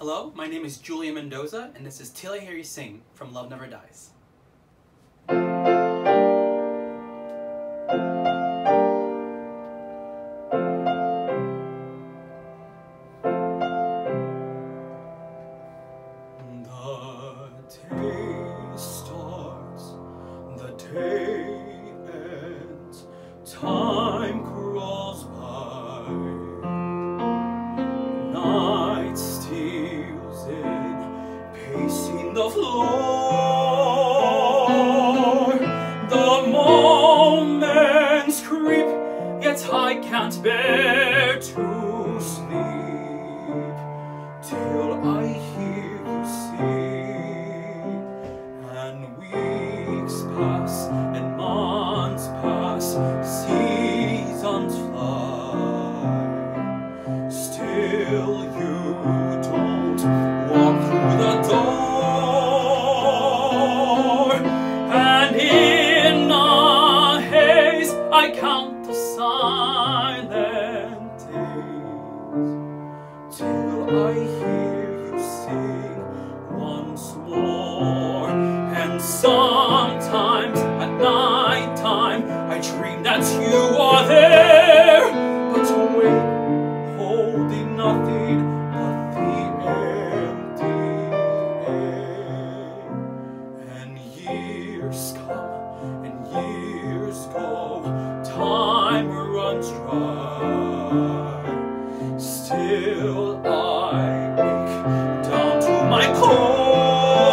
Hello, my name is Julian Mendoza, and this is Till I Hear You Sing from Love Never Dies. The day starts, the day ends, time the floor. The moments creep, yet I can't bear to sleep till I hear you sing. And weeks pass, and months pass, seasons fly. Still you Till I hear you sing once more And sometimes at night time I dream that you are there But wait holding nothing but the empty. And years come and years go, time runs dry. Still I down to my core.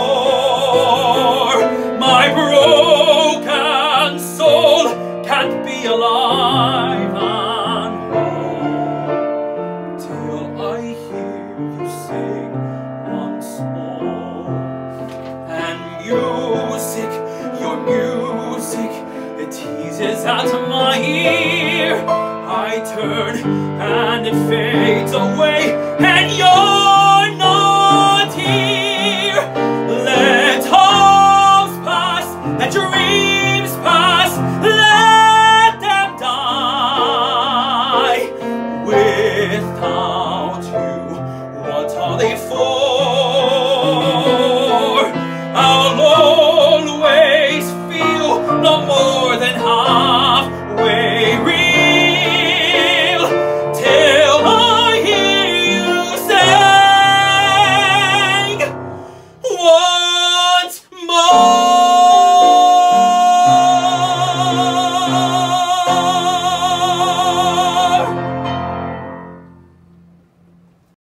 My broken soul can't be alive till I hear you sing once more. And music, your music, it teases out my ear. I turn and it fades away and you're not here. Let hopes pass and dreams pass, let them die. Without you, what are they for? I'll always feel no more.